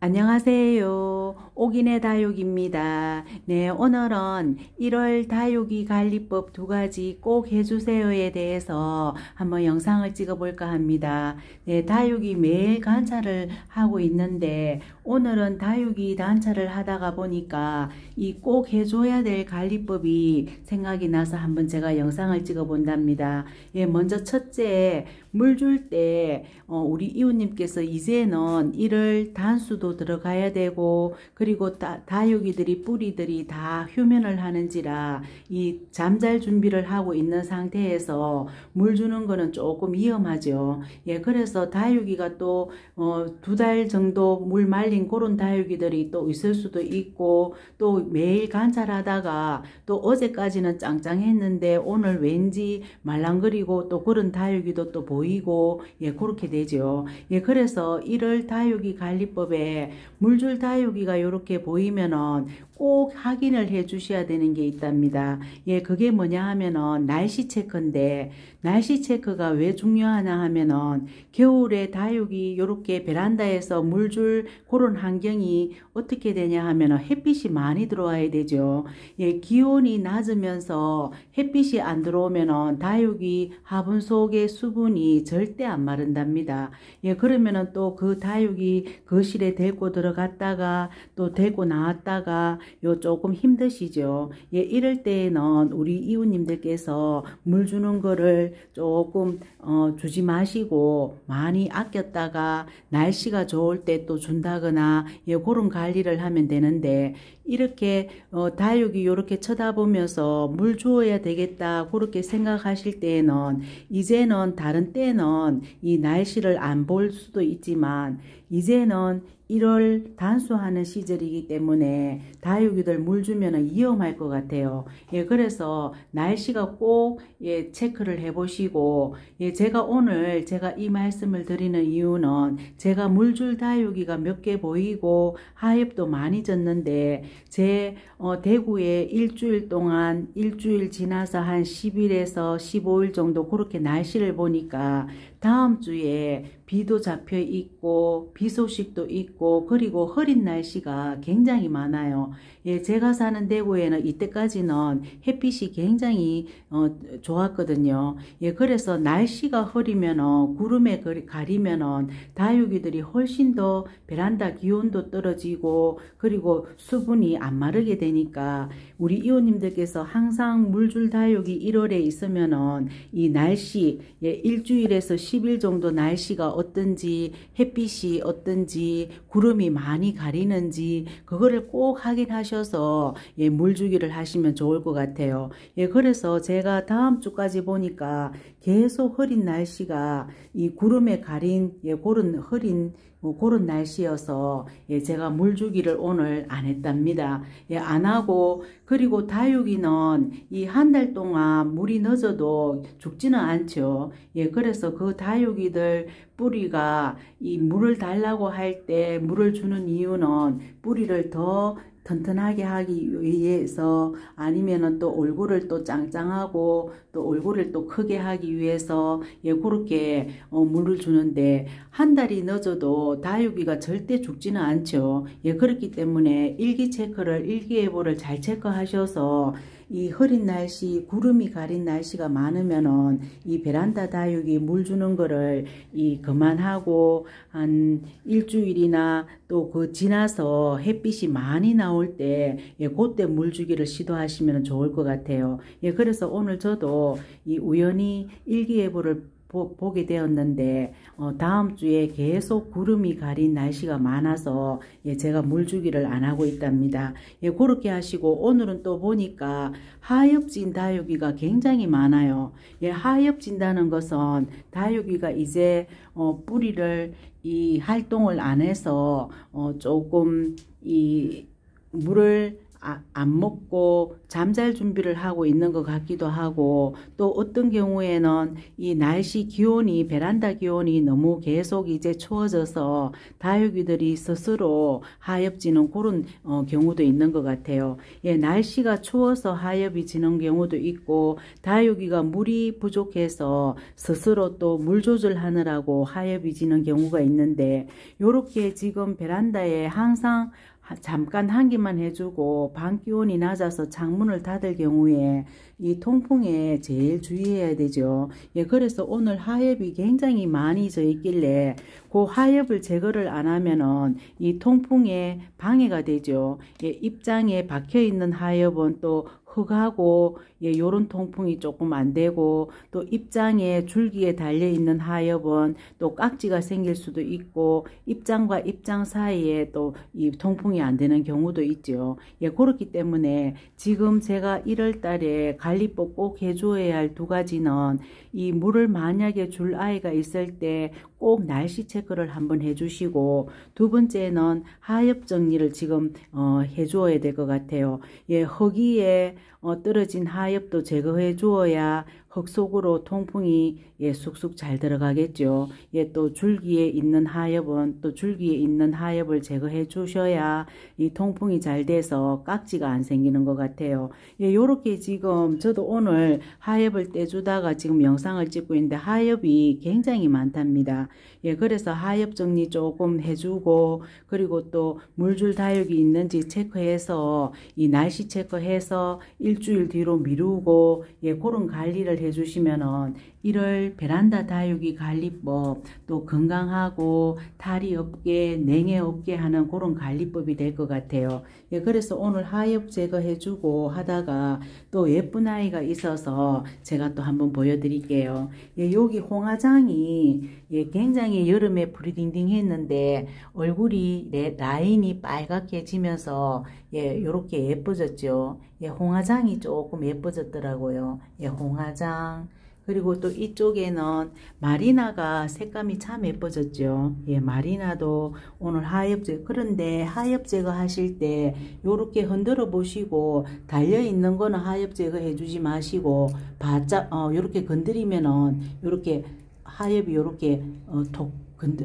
안녕하세요. 옥인의 다육입니다. 네, 오늘은 1월 다육이 관리법 두 가지 꼭 해주세요에 대해서 한번 영상을 찍어볼까 합니다. 네, 다육이 매일 관찰을 하고 있는데 오늘은 다육이 단차를 하다가 보니까 이 꼭 해줘야 될 관리법이 생각이 나서 한번 제가 영상을 찍어 본답니다. 예, 먼저 첫째, 물 줄때 어, 우리 이웃님께서 이제는 이를 단수도 들어가야 되고 그리고 다, 다육이들이 뿌리들이 다 휴면을 하는지라 이 잠잘 준비를 하고 있는 상태에서 물 주는 거는 조금 위험하죠. 예, 그래서 다육이가 또 어, 두달 정도 물 말린 그런 다육이들이 또 있을 수도 있고 또 매일 관찰하다가 또 어제까지는 짱짱했는데 오늘 왠지 말랑거리고 또 그런 다육이도 또 보이고 예 그렇게 되죠. 예 그래서 1월 다육이 관리법에 물줄 다육이가 이렇게 보이면은 꼭 확인을 해 주셔야 되는 게 있답니다. 예, 그게 뭐냐 하면은 날씨 체크인데 날씨 체크가 왜 중요하나 하면은 겨울에 다육이 이렇게 베란다에서 물줄 그런 환경이 어떻게 되냐 하면은 햇빛이 많이 들어와야 되죠. 예, 기온이 낮으면서 햇빛이 안 들어오면은 다육이 화분 속의 수분이 절대 안 마른답니다. 예, 그러면은 또 그 다육이 거실에 데리고 들어갔다가 또 데리고 나왔다가 요 조금 힘드시죠. 예, 이럴 때에는 우리 이웃님들께서 물 주는 거를 조금 어, 주지 마시고 많이 아꼈다가 날씨가 좋을 때 또 준다거나 예, 그런 관리를 하면 되는데 이렇게 어, 다육이 이렇게 쳐다보면서 물 주어야 되겠다 그렇게 생각하실 때에는 이제는 다른 때는 이 날씨를 안 볼 수도 있지만 이제는 1월 단수하는 시절이기 때문에 다육이들 물 주면 위험할 것 같아요. 예, 그래서 날씨가 꼭 예, 체크를 해보시고 예, 제가 오늘 제가 이 말씀을 드리는 이유는 제가 물 줄 다육이가 몇 개 보이고 하엽도 많이 졌는데 제 어, 대구에 일주일 동안 일주일 지나서 한 10일에서 15일 정도 그렇게 날씨를 보니까 다음 주에 비도 잡혀 있고 비 소식도 있고 그리고 흐린 날씨가 굉장히 많아요. 예, 제가 사는 대구에는 이때까지는 햇빛이 굉장히 어, 좋았거든요. 예, 그래서 날씨가 흐리면은 구름에 가리면은 다육이들이 훨씬 더 베란다 기온도 떨어지고 그리고 수분이 안 마르게 되니까 우리 이웃님들께서 항상 물줄 다육이 1월에 있으면은 이 날씨 예, 일주일에서 10일 정도 날씨가 어떤지 햇빛이 어떤지 구름이 많이 가리는지 그거를 꼭 확인하셔서 예, 물 주기를 하시면 좋을 것 같아요. 예, 그래서 제가 다음 주까지 보니까 계속 흐린 날씨가 이 구름에 가린 예, 그런 흐린 뭐 그런 날씨여서 예, 제가 물 주기를 오늘 안 했답니다. 예, 안 하고 그리고 다육이는 이 한 달 동안 물이 늦어도 죽지는 않죠. 예, 그래서 그 다육이들 뿌리가 이 물을 달라고 할 때 물을 주는 이유는 뿌리를 더 튼튼하게 하기 위해서 아니면은 또 얼굴을 또 짱짱하고 또 얼굴을 또 크게 하기 위해서 예 그렇게 어, 물을 주는데 한 달이 늦어도 다육이가 절대 죽지는 않죠. 예 그렇기 때문에 일기 체크를 일기예보를 잘 체크하셔서 이 흐린 날씨, 구름이 가린 날씨가 많으면은 이 베란다 다육이 물 주는 거를 이 그만하고 한 일주일이나 또 그 지나서 햇빛이 많이 나올 때 예, 그때 물 주기를 시도하시면 좋을 것 같아요. 예, 그래서 오늘 저도 이 우연히 일기예보를 보, 게 되었는데 어, 다음 주에 계속 구름이 가린 날씨가 많아서 예, 제가 물주기를 안 하고 있답니다. 예, 그렇게 하시고 오늘은 또 보니까 하엽진 다육이가 굉장히 많아요. 예, 하엽진다는 것은 다육이가 이제 어, 뿌리를 이 활동을 안 해서 어, 조금 이 물을 아, 안 먹고 잠잘 준비를 하고 있는 것 같기도 하고 또 어떤 경우에는 이 날씨 기온이 베란다 기온이 너무 계속 이제 추워져서 다육이들이 스스로 하엽 지는 그런 어, 경우도 있는 것 같아요. 예, 날씨가 추워서 하엽이 지는 경우도 있고 다육이가 물이 부족해서 스스로 또 물 조절하느라고 하엽이 지는 경우가 있는데 요렇게 지금 베란다에 항상 잠깐 한기만 해주고 방 기온이 낮아서 창문을 닫을 경우에 이 통풍에 제일 주의해야 되죠. 예, 그래서 오늘 하엽이 굉장히 많이 져 있길래 그 하엽을 제거를 안 하면은 이 통풍에 방해가 되죠. 예, 입장에 박혀 있는 하엽은 또 흙하고 예, 요런 통풍이 조금 안 되고 또 입장에 줄기에 달려 있는 하엽은 또 깍지가 생길 수도 있고 입장과 입장 사이에 또 이 통풍이 안 되는 경우도 있죠. 예, 그렇기 때문에 지금 제가 1월 달에 관리법 꼭 해줘야 할 두 가지는 이 물을 만약에 줄 아이가 있을 때꼭 날씨 체크를 한번 해주시고 두 번째는 하엽 정리를 지금 어, 해주어야 될 것 같아요. 예, 허기에 어, 떨어진 하엽도 제거해 주어야 흙 속으로 통풍이 예, 쑥쑥 잘 들어가겠죠. 예, 또 줄기에 있는 하엽은 또 줄기에 있는 하엽을 제거해 주셔야 이 통풍이 잘 돼서 깍지가 안 생기는 것 같아요. 예, 요렇게 지금 저도 오늘 하엽을 떼주다가 지금 영상을 찍고 있는데 하엽이 굉장히 많답니다. 예, 그래서 하엽 정리 조금 해주고 그리고 또 물줄 다육이 있는지 체크해서 이 날씨 체크해서 일주일 뒤로 미루고 예, 그런 관리를 해주시면은 1월 베란다 다육이 관리법 또 건강하고 탈이 없게 냉해 없게 하는 그런 관리법이 될 것 같아요. 예, 그래서 오늘 하엽 제거해주고 하다가 또 예쁜 아이가 있어서 제가 또 한번 보여드릴게요. 예, 여기 홍화장이 예, 굉장히 여름에 브리딩딩 했는데 얼굴이 라인이 빨갛게 지면서 예, 요렇게 예뻐졌죠. 예, 홍화장이 조금 예뻐졌더라고요. 예, 홍화장. 그리고 또 이쪽에는 마리나가 색감이 참 예뻐졌죠. 예, 마리나도 오늘 하엽제 그런데 하엽 제거 하실 때 요렇게 흔들어 보시고 달려 있는 거는 하엽 제거 해주지 마시고 바짝 어 요렇게 건드리면은 요렇게 하엽이 요렇게 어 톡 건드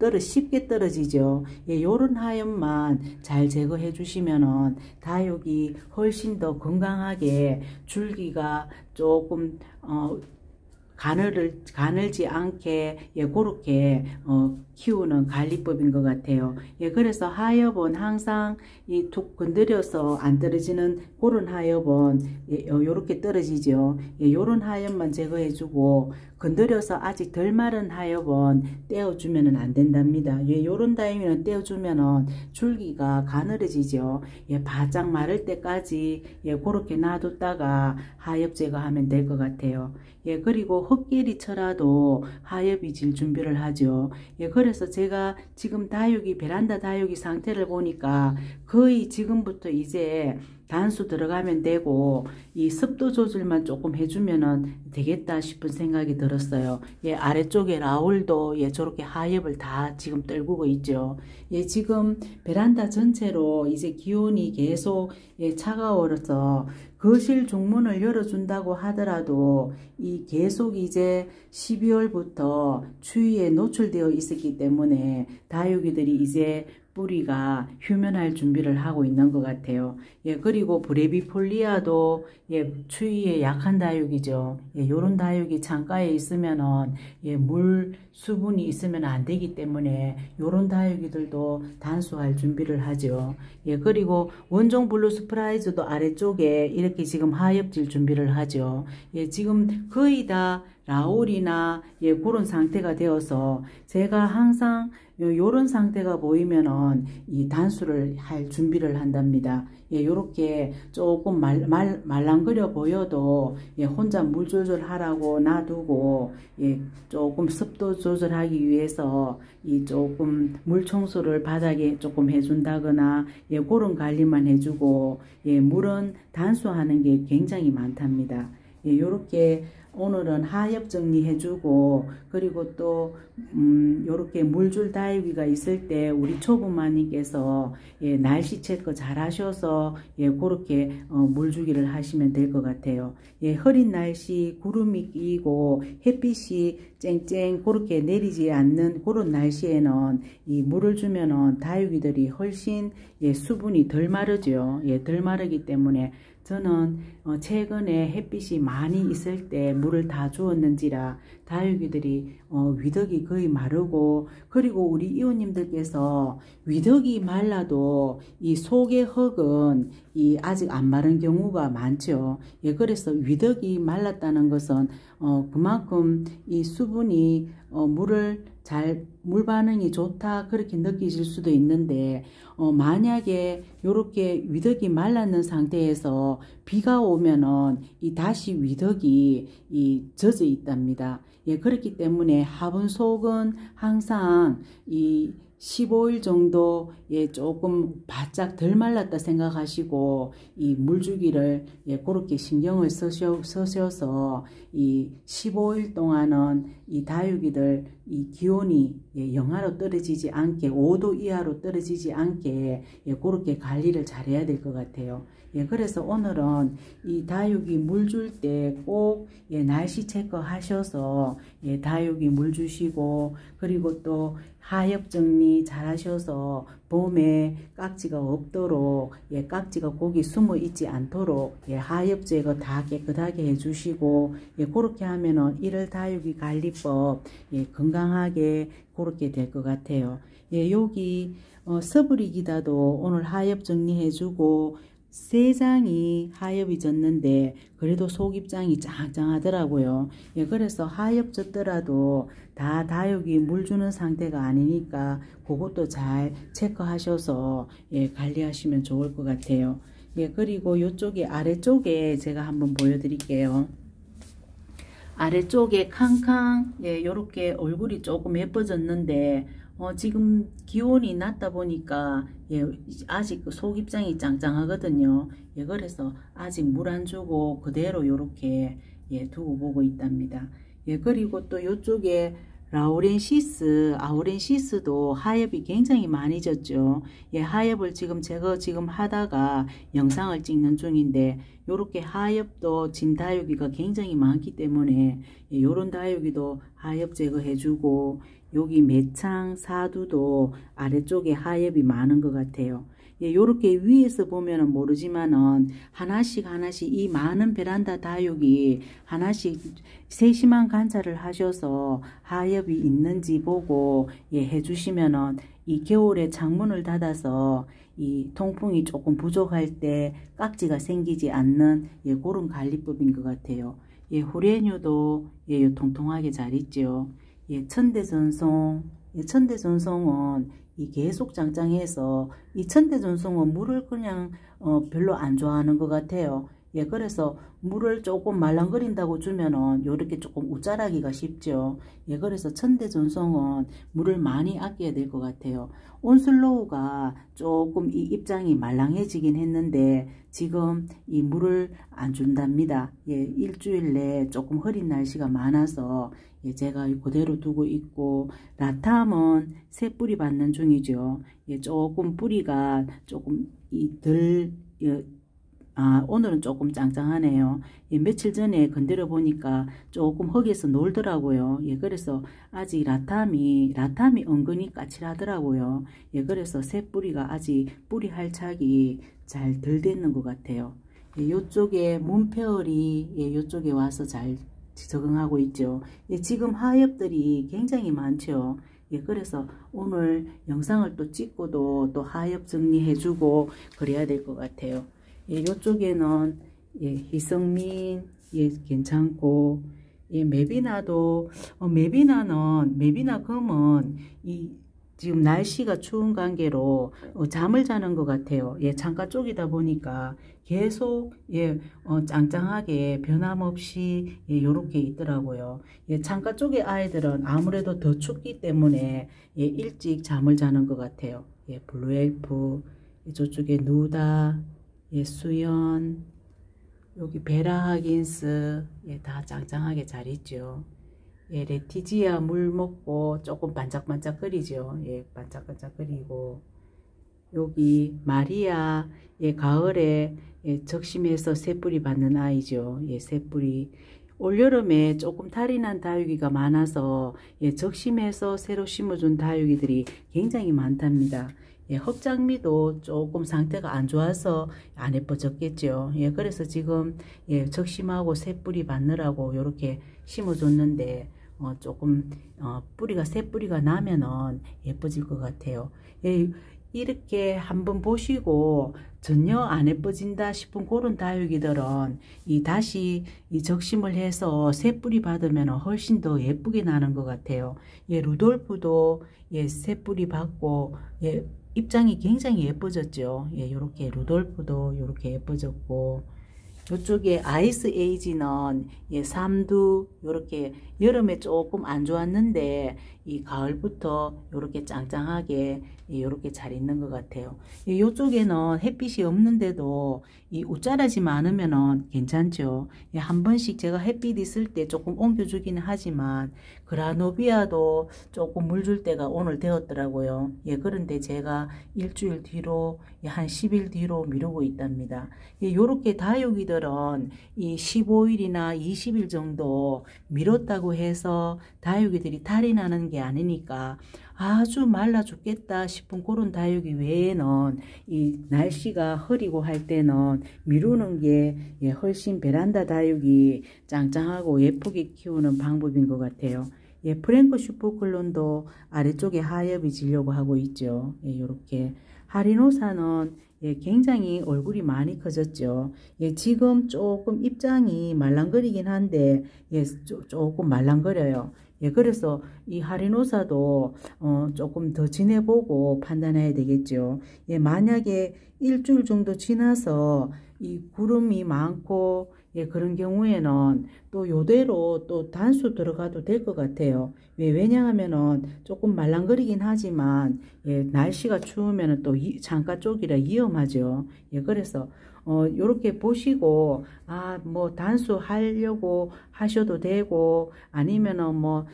떨어 쉽게 떨어지죠. 예, 요런 하염만 잘 제거해 주시면은 다육이 훨씬 더 건강하게 줄기가 조금 어 가늘지 않게 예 그렇게 어 키우는 관리법인 것 같아요. 예 그래서 하엽은 항상 이 툭 건드려서 안 떨어지는 그런 하엽은 예, 요렇게 떨어지죠. 예 요런 하엽만 제거해 주고 건드려서 아직 덜 마른 하엽은 떼어주면 안 된답니다. 예, 요런 다이미는 떼어주면 줄기가 가늘어지죠. 예, 바짝 마를 때까지 예, 그렇게 놔뒀다가 하엽 제거하면 될 것 같아요. 예, 그리고 흙길이 쳐라도 하엽이 질 준비를 하죠. 예, 그래 서 제가 지금 다육이, 베란다 다육이 상태를 보니까 거의 지금부터 이제 단수 들어가면 되고 이 습도 조절만 조금 해주면 되겠다 싶은 생각이 들었어요. 예, 아래쪽에 라울도 예, 저렇게 하엽을 다 지금 떨구고 있죠. 예, 지금 베란다 전체로 이제 기온이 계속 예, 차가워서 거실 중문을 열어준다고 하더라도 이 계속 이제 12월부터 추위에 노출되어 있었기 때문에 다육이들이 이제 뿌리가 휴면할 준비를 하고 있는 것 같아요. 예, 그리고 브레비폴리아도 예, 추위에 약한 다육이죠. 예, 요런 다육이 창가에 있으면은 예, 물 수분이 있으면 안 되기 때문에 요런 다육이들도 단수할 준비를 하죠. 예, 그리고 원종 블루 서프라이즈도 아래쪽에 이렇게 지금 하엽질 준비를 하죠. 예, 지금 거의 다 라올이나 예, 그런 상태가 되어서 제가 항상 요런 상태가 보이면은 이 단수를 할 준비를 한답니다. 예, 요렇게 조금 말, 말, 말랑거려 보여도 예, 혼자 물 조절하라고 놔두고 예, 조금 습도 조절하기 위해서 이 조금 물 청소를 바닥에 조금 해준다거나 예, 그런 관리만 해주고 예, 물은 단수하는 게 굉장히 많답니다. 예, 요렇게 오늘은 하엽 정리해주고 그리고 또 음, 요렇게 물줄 다이비가 있을 때 우리 초보마님께서 예, 날씨 체크 잘 하셔서 예, 그렇게 어, 물주기를 하시면 될 것 같아요. 예, 흐린 날씨 구름이 끼고 햇빛이 쨍쨍 그렇게 내리지 않는 그런 날씨에는 이 물을 주면은 다육이들이 훨씬 예, 수분이 덜 마르죠. 예, 덜 마르기 때문에 저는 어, 최근에 햇빛이 많이 있을 때 물을 다 주었는지라 다육이들이 어, 위덕이 거의 마르고 그리고 우리 이웃님들께서 위덕이 말라도 이 속의 흙은 이 아직 안 마른 경우가 많죠. 예, 그래서 위덕이 말랐다는 것은 어, 그만큼 이 수분이 어, 물을 잘 물 반응이 좋다 그렇게 느끼실 수도 있는데 어, 만약에 이렇게 위덕이 말랐는 상태에서 비가 오면은 이 다시 위덕이 이 젖어 있답니다. 예, 그렇기 때문에 화분 속은 항상 이 15일 정도 예 조금 바짝 덜 말랐다 생각하시고 이 물주기를 예 그렇게 신경을 쓰셔, 쓰셔서 이 15일 동안은 이 다육이들 이 기온이 예 영하로 떨어지지 않게 5도 이하로 떨어지지 않게 예 그렇게 관리를 잘해야 될 것 같아요. 예, 그래서 오늘은 이 다육이 물 줄 때꼭 예, 날씨 체크하셔서 예, 다육이 물 주시고 그리고 또 하엽 정리 잘 하셔서 봄에 깍지가 없도록 예, 깍지가 고기 숨어 있지 않도록 예, 하엽 제거 다 깨끗하게 해주시고 예, 그렇게 하면은 1월 다육이 관리법 예, 건강하게 그렇게 될 것 같아요. 예, 여기 어, 서브리 기다도 오늘 하엽 정리해주고 세 장이 하엽이 졌는데 그래도 속입장이 짱짱하더라고요. 예, 그래서 하엽 졌더라도 다 다육이 물 주는 상태가 아니니까 그것도 잘 체크하셔서 예, 관리하시면 좋을 것 같아요. 예, 그리고 이쪽에 아래쪽에 제가 한번 보여드릴게요. 아래쪽에 캉캉 예, 요렇게 얼굴이 조금 예뻐졌는데 어, 지금 기온이 낮다 보니까 예, 아직 그속 입장이 짱짱하거든요. 예, 그래서 아직 물 안 주고 그대로 이렇게 예, 두고 보고 있답니다. 예, 그리고 또 이쪽에 라우렌시스, 아우렌시스도 하엽이 굉장히 많이 졌죠. 예, 하엽을 지금 제가 지금 하다가 영상을 찍는 중인데 요렇게 하엽도 진 다육이가 굉장히 많기 때문에 예, 요런 다육이도 하엽 제거해주고 여기 매창 사두도 아래쪽에 하엽이 많은 것 같아요. 예, 요렇게 위에서 보면은 모르지만은 하나씩 하나씩 이 많은 베란다 다육이 하나씩 세심한 관찰을 하셔서 하엽이 있는지 보고 예, 해주시면은 이 겨울에 창문을 닫아서 이 통풍이 조금 부족할 때 깍지가 생기지 않는 예, 그런 관리법인 것 같아요. 예, 후레뉴도 예, 통통하게 잘 있죠. 예, 천대전송, 예, 천대전송은 이 계속 짱짱해서 이 천대전송은 물을 그냥 어, 별로 안 좋아하는 것 같아요. 예, 그래서 물을 조금 말랑거린다고 주면은 요렇게 조금 우짜라기가 쉽죠. 예, 그래서 천대전송은 물을 많이 아껴야 될 것 같아요. 온슬로우가 조금 이 입장이 말랑해지긴 했는데 지금 이 물을 안 준답니다. 예, 일주일 내 조금 흐린 날씨가 많아서 예, 제가 그대로 두고 있고 라탐은 새 뿌리 받는 중이죠. 예, 조금 뿌리가 조금 이덜 예, 아, 오늘은 조금 짱짱하네요. 예, 며칠 전에 건드려 보니까 조금 흙에서 놀더라고요. 예, 그래서 아직 라탐이, 라탐이 은근히 까칠하더라고요. 예, 그래서 새 뿌리가 아직 뿌리 할착이 잘덜 됐는 것 같아요. 예, 요쪽에 문페얼이, 예, 요쪽에 와서 잘 적응하고 있죠. 예, 지금 하엽들이 굉장히 많죠. 예, 그래서 오늘 영상을 또 찍고도 또 하엽 정리해주고 그래야 될 것 같아요. 예, 이쪽에는 예, 희성민 예, 괜찮고 예, 메비나도 어, 메비나는 메비나 금은 이 지금 날씨가 추운 관계로 어, 잠을 자는 것 같아요. 예, 창가 쪽이다 보니까 계속 예, 어, 짱짱하게 변함없이 예, 요렇게 있더라고요. 예, 창가 쪽의 아이들은 아무래도 더 춥기 때문에 예, 일찍 잠을 자는 것 같아요. 예, 블루엘프 저쪽에 누다, 예, 수연 여기 베라 히긴스 예, 다 짱짱하게 잘 있죠. 예, 레티지아 물 먹고 조금 반짝반짝 거리죠. 예, 반짝반짝 거리고 여기 마리아 예, 가을에 예, 적심해서 새뿌리 받는 아이죠. 예, 새뿌리 올여름에 조금 탈이 난 다육이가 많아서 예, 적심해서 새로 심어준 다육이들이 굉장히 많답니다. 예, 흑장미도 조금 상태가 안 좋아서 안 예뻐졌겠죠. 예, 그래서 지금 예, 적심하고 새뿌리 받느라고 이렇게 심어줬는데 어, 조금 어, 뿌리가 새 뿌리가 나면은 예뻐질 것 같아요. 예, 이렇게 한번 보시고 전혀 안 예뻐진다 싶은 그런 다육이들은 이 다시 이 적심을 해서 새 뿌리 받으면 훨씬 더 예쁘게 나는 것 같아요. 예, 루돌프도 예, 새 뿌리 받고 예, 입장이 굉장히 예뻐졌죠. 예, 요렇게 루돌프도 요렇게 예뻐졌고 이쪽에 아이스 에이지는 예, 삼두 요렇게 여름에 조금 안 좋았는데 이 가을부터 요렇게 짱짱하게 요렇게 잘 있는 것 같아요. 이쪽에는 햇빛이 없는데도 이 웃자라지 않으면 괜찮죠. 한 번씩 제가 햇빛 있을 때 조금 옮겨주기는 하지만 그라노비아도 조금 물 줄 때가 오늘 되었더라고요. 예, 그런데 제가 일주일 뒤로 한 10일 뒤로 미루고 있답니다. 예, 요렇게 다육이들 은 이 15일이나 20일 정도 미뤘다고 해서 다육이들이 탈이 나는 게 아니니까 아주 말라 죽겠다 싶은 그런 다육이 외에는 이 날씨가 흐리고 할 때는 미루는 게 예, 훨씬 베란다 다육이 짱짱하고 예쁘게 키우는 방법인 것 같아요. 예, 프랭크 슈퍼클론도 아래쪽에 하엽이 지려고 하고 있죠. 예, 요렇게. 하리노사는 예, 굉장히 얼굴이 많이 커졌죠. 예, 지금 조금 입장이 말랑거리긴 한데, 예, 조, 조금 말랑거려요. 예, 그래서 이 하리노사도 어, 조금 더 지내보고 판단해야 되겠죠. 예, 만약에 일주일 정도 지나서 이 구름이 많고 예, 그런 경우에는 또 요대로 또 단수 들어가도 될 것 같아요. 왜, 왜냐하면은 조금 말랑거리긴 하지만, 예, 날씨가 추우면은 또 이, 창가 쪽이라 위험하죠. 예, 그래서 어, 요렇게 보시고, 아, 뭐, 단수 하려고 하셔도 되고, 아니면은 뭐,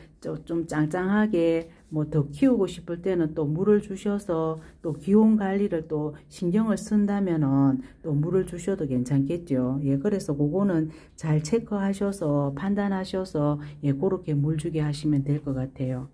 좀 짱짱하게 뭐 더 키우고 싶을 때는 또 물을 주셔서 또 기온 관리를 또 신경을 쓴다면은 또 물을 주셔도 괜찮겠죠. 예, 그래서 그거는 잘 체크하셔서 판단하셔서 예, 그렇게 물 주게 하시면 될 것 같아요.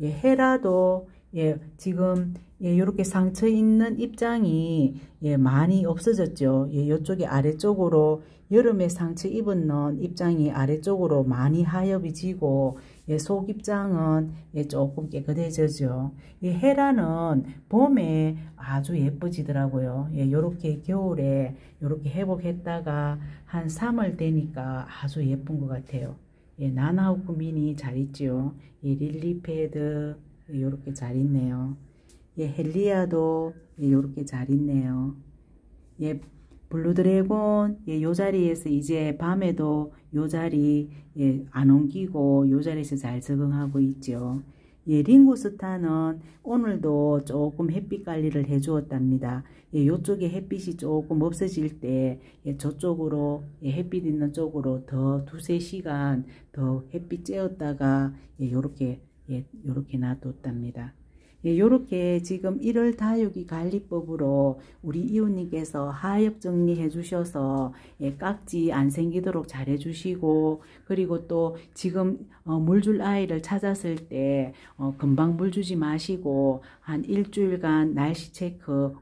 예, 헤라도 예, 지금 예, 이렇게 상처 있는 입장이 예, 많이 없어졌죠. 예, 이쪽에 아래쪽으로 여름에 상처 입은 입장이 아래쪽으로 많이 하엽이 지고 예, 속 입장은 예, 조금 깨끗해져죠. 이 헤라는 봄에 아주 예뻐지더라고요. 예, 요렇게 겨울에 요렇게 회복했다가 한 3월 되니까 아주 예쁜 것 같아요. 예, 나나후쿠 미니 잘 있죠. 예, 릴리패드 이렇게 잘 있네요. 예, 헬리아도 이렇게 잘 있네요. 예, 블루드래곤 예, 요 자리에서 이제 밤에도 요 자리 예, 안 옮기고 요 자리에서 잘 적응하고 있죠. 예, 링고스타는 오늘도 조금 햇빛 관리를 해 주었답니다. 예, 요쪽에 햇빛이 조금 없어질 때 예, 저쪽으로 예, 햇빛 있는 쪽으로 더 두세 시간 더 햇빛 쬐었다가 예, 요렇게 예, 요렇게 놔뒀답니다. 예, 요렇게 지금 1월 다육이 관리법으로 우리 이웃님께서 하엽 정리해 주셔서 예, 깍지 안 생기도록 잘 해주시고 그리고 또 지금 어, 물줄 아이를 찾았을 때 어, 금방 물 주지 마시고 한 일주일간 날씨 체크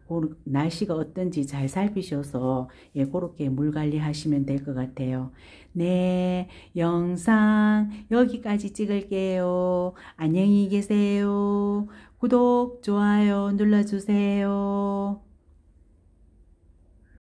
날씨가 어떤지 잘 살피셔서 예, 그렇게 물 관리하시면 될 것 같아요. 네, 영상 여기까지 찍을게요. 안녕히 계세요. 구독, 좋아요 눌러주세요.